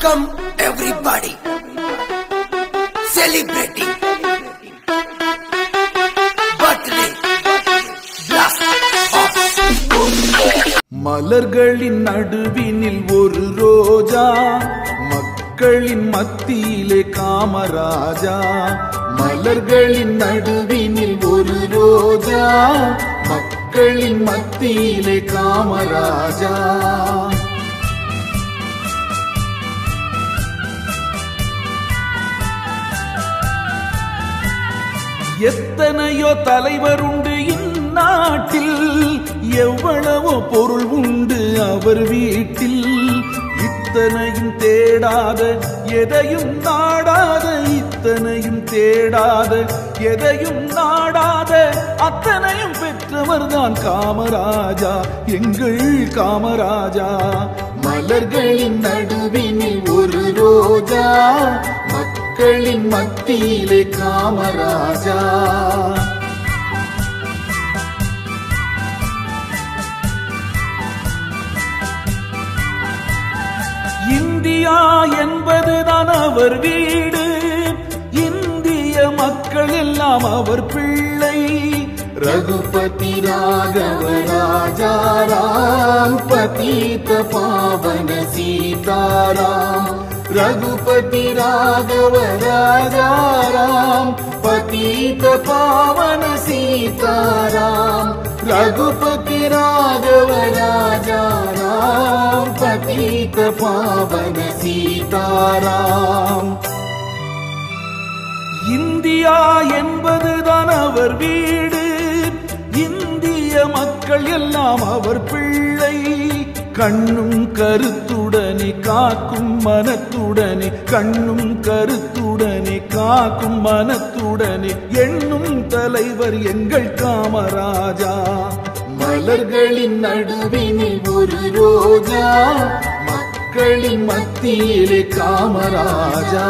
Welcome everybody. Celebrating மலர்களின் நடுவினில் ஒரு ரோஜா மக்களின் மத்தியிலே காமராஜா. மலர்களின் நடுவினில் ஒரு ரோஜா மக்களின் மத்தியிலே காமராஜா. எத்தனையோ தலைவர் உண்டு இந்நாட்டில். எவ்வளவோ பொருள் உண்டு அவர் வீட்டில். இத்தனையும் தேடாத எதையும் நாடாத இத்தனையும் தேடாத எதையும் நாடாத. அத்தனையும் பெற்றவர் தான் காமராஜா எங்கள் காமராஜா. மலர்களின் நடுவே மக்களின் மத்தியிலே காமராஜா. இந்தியா என்பதுதான் அவர் வீடு. இந்திய மக்கள் எல்லாம் அவர் பிள்ளை. ரகுபதி ராகவ ராஜாராம் பதீத பாவன சீதாராம். ரகுபதி ராகவ ராஜாராம் பதீத பாவன சீதாராம். ரகுபதி ராகவ ராஜாராம் பதீத பாவன சீதாராம். இந்தியா என்பதுதான் அவர் வீடு. இந்திய மக்கள் எல்லாம் அவர் பிள்ளை. கண்ணும் கருத்துடனே காக்கும் மனத்துடனே கண்ணும் கருத்துடனே காக்கும் மனத்துடனே எண்ணும் தலைவர் எங்கள் காமராஜா. மலர்களின் நடுவினில் ஒரு ரோஜா மக்களின் மத்தியிலே காமராஜா.